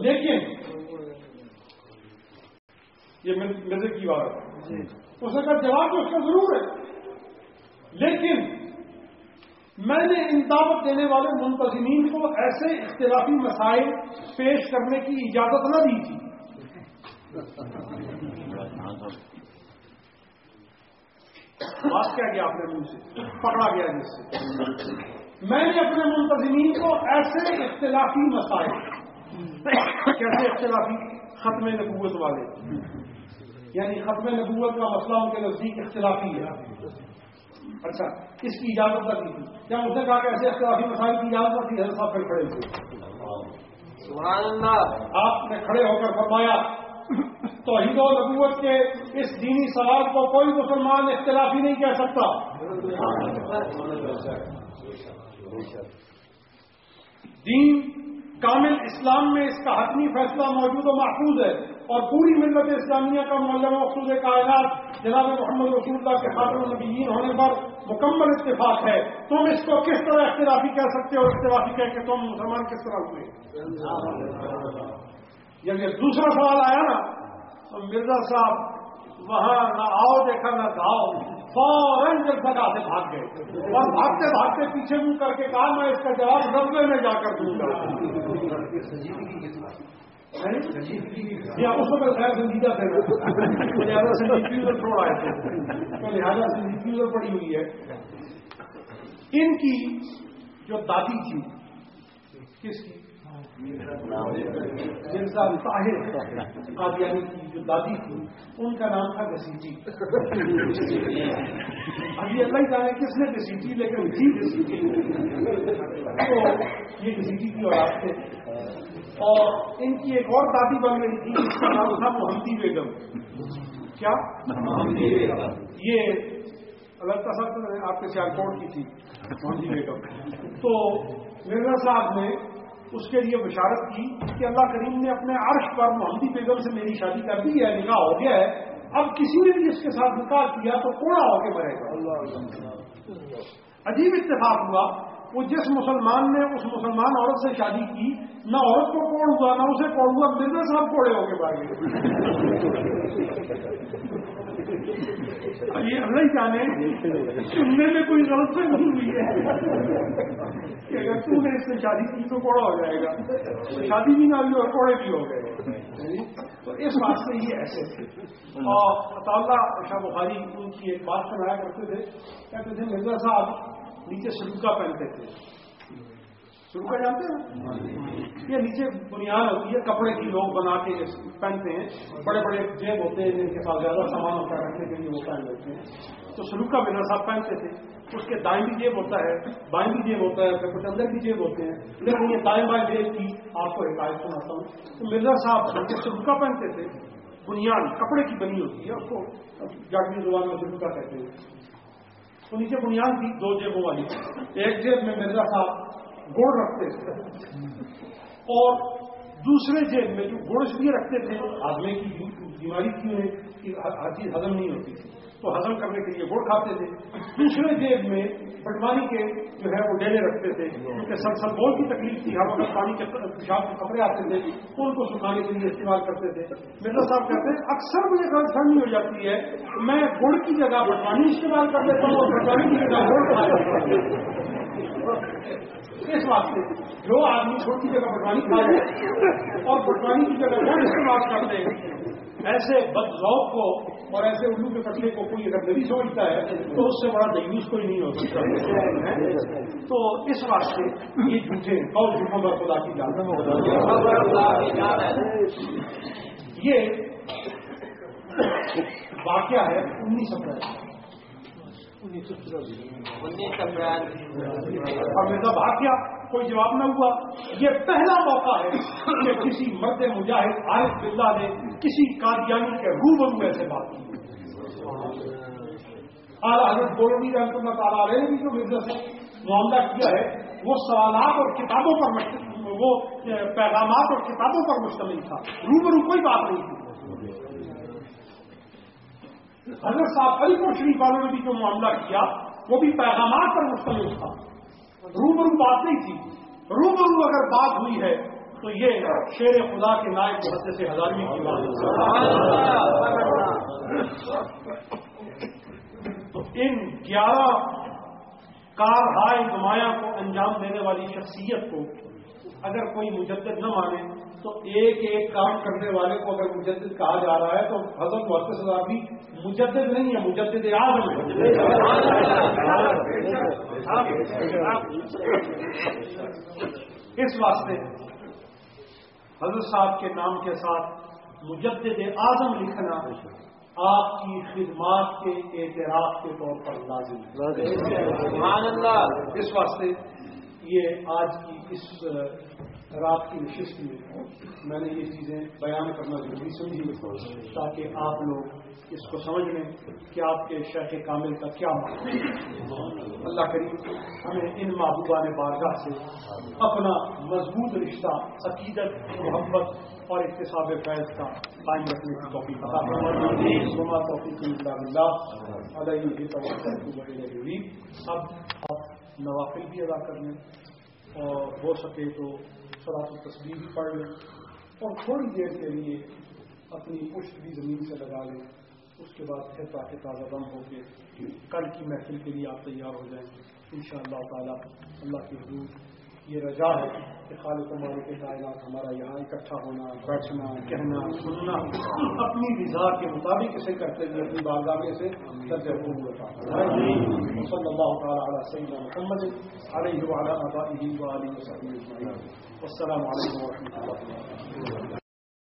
लेकिन ये मिर्जे की बात है। उसने कहा जवाब तो उसका ज़रूर है। लेकिन मैंने इन दावत देने वाले मुंतजमीन को ऐसे इख्तलाफी मसाइल पेश करने की इजाज़त न दी थी बात क्या किया आपने मुँह से पकड़ा गया जिससे। मैंने अपने मुंतजमीन को ऐसे इख्तलाफी मसाइल कैसे इख्तलाफी खत्म नबूत वाले। यानी खत्म नबूत का मसला उनके नज़दीक इख्तलाफी है। अच्छा इसकी इजाज़त न दी थी क्या उसने कहा कि ऐसे इख्तलाफी मसाइल की इजाज़त थी हर साहब खड़े थे आपने खड़े होकर फरमाया तोहिद नबूत के इस दीनी सवाल को कोई मुसलमान इख्तलाफी नहीं कह सकता। दीन कामिल इस्लाम में इसका हतमी फैसला मौजूद और महफूज है और पूरी मिलत इस्लामिया का मौलम मकसूद कायनात जनाब मोहम्मद रसूल्ला के खातम नबीन होने पर मुकम्मल इतफाक है। तुम इसको किस तरह इख्तलाफी कह सकते हो? इख्तलाफी कह के तुम मुसलमान किस तरह हुए? जब ये दूसरा सवाल आया ना तो मिर्ज़ा साहब, वहाँ ना आओ देखा, ना गाओ फ़ौरन जगह से भाग गए। और भागते भागते पीछे मुँह करके कहा, मैं इसका जवाब रबे में जाकर दूँगा उस वक्त खैर संजीदा थे लिहाजा संजीदा छोड़ आए थे। तो लिहाजा संजीदा पड़ी हुई है। इनकी जो दादी थी किसकी? मिर्ज़ा ताहिर कादियानी की जो दादी थी उनका नाम था घसीटी। अभी अल्लाह ही जाने किसने घसीटी लेकिन थी घसीटी। तो ये घसीटी की औलाद थे। और इनकी एक और दादी बन गई थी जिसका नाम था मोहम्मदी बेगम। क्या? ये अलग साहब आपके सियालकोट की थी बेगम तो मिर्ज़ा साहब ने उसके लिए बशारत की कि अल्लाह करीम ने अपने अर्श पर मोहम्मदी बेगम से मेरी शादी कर दी है, निकाह हो गया है। अब किसी ने भी इसके साथ निकाह किया तो कोड़ा होके मरेगा अजीब इत्तेफाक हुआ। वो जिस मुसलमान ने उस मुसलमान औरत से शादी की, न औरत को कोड़ हुआ, न उसे कोड़ हुआ मिर्ज़ा साहब कोड़े होके मार ये अल्लाह ही जाने। सुनने में कोई गलत नहीं हुई है। कि अगर तूने इससे शादी की तो कौड़ा हो जाएगा। शादी भी ना हुई और कौड़े भी हो गए। तो इस बात से ये ऐसे थे। और अताल्ला शाह बुखारी उनकी एक बात सुनाया करते थे। कहते थे, मिर्ज़ा साहब नीचे सलूका पहनते थे। सलूका जानते हैं। ये नीचे बुनियाद होती है, कपड़े की लोग बना के पहनते हैं। बड़े बड़े जेब होते हैं, जिनके पास ज़्यादा सामान होता है, रखने के लिए वो पहन लेते हैं। तो सलूका मिर्ज़ा साहब पहनते थे। उसके दाएँ भी जेब होता है बाएँ भी जेब होता है, फिर कुछ अंदर भी जेब होते हैं। लेकिन ये दाएँ बाएँ जेब की आपको हिकायत सुनाता हूँ। तो मिर्ज़ा साहब सलूका पहनते थे। बुनियाद, कपड़े की बनी होती है उसको। जाटवी ज़ुबान में सलूका कहते हैं। तो नीचे बुनियाद थी, दो जेबों वाली। एक जेब में मिर्ज़ा साहब गुड़ रखते थे। और दूसरे जेब में जो गुड़ इसलिए रखते थे, आदमी की बीमारी थी उन्हें कि हर चीज़ हजम नहीं होती थी? तो हजम करने के लिए गुड़ खाते थे। दूसरे जेब में पटवानी के जो है वो डेले रखते थे उनके सलसलबोल की तकलीफ़ थी। हम अगर पानी के पेशाब के कपड़े आते थे तो उनको सुखाने के लिए इस्तेमाल करते थे। मिर्ज़ा साहब कहते हैं, अक्सर मुझे गलतफहमी हो जाती है, मैं गुड़ की जगह पटवानी इस्तेमाल कर लेता हूँ और पटवानी की जगह गुड़ हूँ। इस वास्ते? जो आदमी छोटी जगह पटवानी खा जाए और पटवानी की जगह गुड़ इस्तेमाल कर दे ऐसे बदलाव को और ऐसे उल्लू के पटले को कोई अगर नहीं समझता है तो उससे बड़ा दयूस कोई नहीं हो सकता। तो इस वास्ते ये झूठे और झूठों पर खुदा की जान ये वाक्य है उन्नीस अप्रैल उन्नीस और मेरा भाग्य कोई जवाब न हुआ। ये पहला मौका है कि किसी मर्द मुजाहिद आरिफ बिल्ला ने किसी कादियानी के रूबरू ऐसे बात की। आला हज़रत ताला अलैहि ने भी जो मिर्ज़ा से मामला किया है, वो सवालात और किताबों पर वो पैगाम और किताबों पर मुश्तमिल था। रूबरू कोई बात नहीं थी। हज़रत साहब अलीपुर शरीफ वालों ने भी जो मामला किया, वो भी पैगामात पर मुश्तमिल था। रूबरू बात नहीं थी। रूबरू अगर बात हुई है तो ये शेर खुदा के नायक मुहदे से हजारवीं की बात तो इन ग्यारह कार हाय नुमाया को अंजाम देने वाली शख्सियत को अगर कोई मुजद न माने तो एक एक काम करने वाले को अगर मुजद कहा जा रहा है तो हज़रत मुहद सदा भी मुजद नहीं है मुजद आज़म है। इस वास्ते हज़रत साहब के नाम के साथ मुजद आज़म लिखना आपकी खिदमात के एतराफ के तौर पर लाजिम इस वास्ते ये आज की इस रात की नशिस्त में मैंने ये चीज़ें बयान करना ज़रूरी समझी ताकि आप लोग इसको समझ लें कि आपके शेख कामिल का क्या मतलब अल्लाह करीम हमें इन महबूबा ने बारगाह से अपना मज़बूत रिश्ता, अकीदत, मोहब्बत और इकतसाब फैज का कायम रखने की तोफ़ी पता तोफ़ी अब आप नवाफिल भी अदा कर लें। हो सके तो सलात तस्वीर भी पढ़ लें और थोड़ी देर के लिए अपनी पुष्ट भी ज़मीन से लगा लें। उसके बाद फिर ताकि ताज़ा दम होके कल की महफिल के लिए आप तैयार हो जाएँ। इन ताला, अल्लाह के हदूद ये रजा है कि खाल मालिक के कायनात हमारा यहाँ इकट्ठा होना, बैठना, कहना, सुनना, अपनी रिजा के मुताबिक इसे करते हुए, अपनी बारगाह से दर्ज होता है।